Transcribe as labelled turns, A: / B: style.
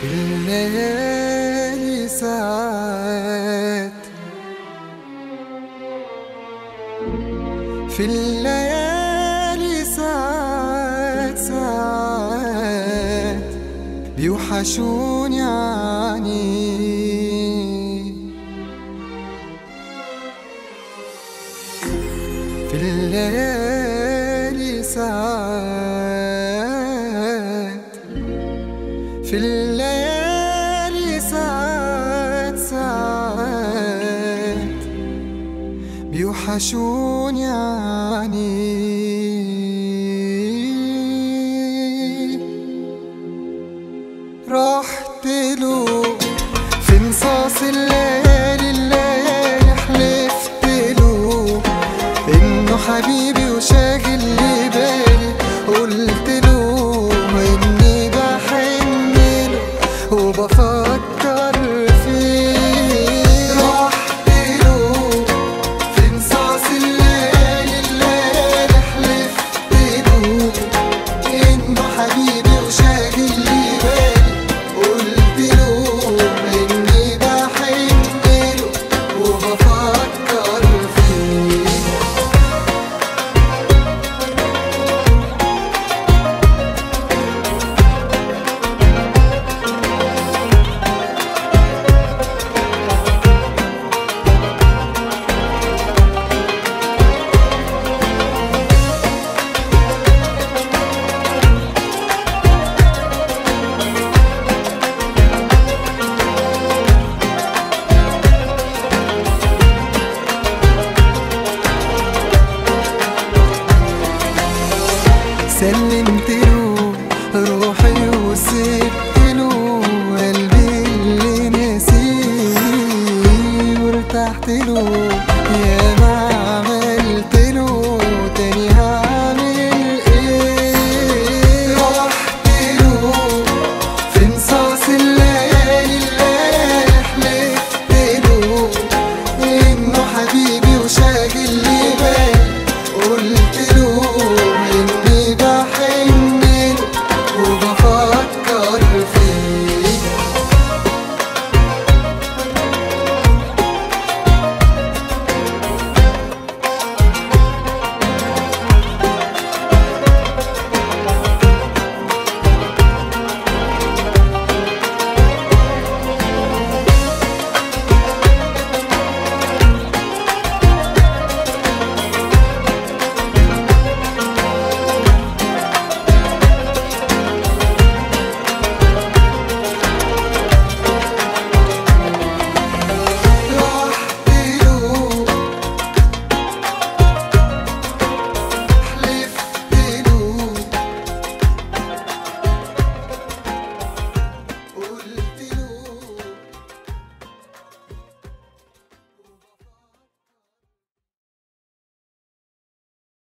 A: في الليالي ساعات. في الليالي ساعات ساعات بيوحشوني عني في الليالي ساعات في الليالي ساعات ساعات بيوحشوني عني رحت له في نصاص الليالي سلمت له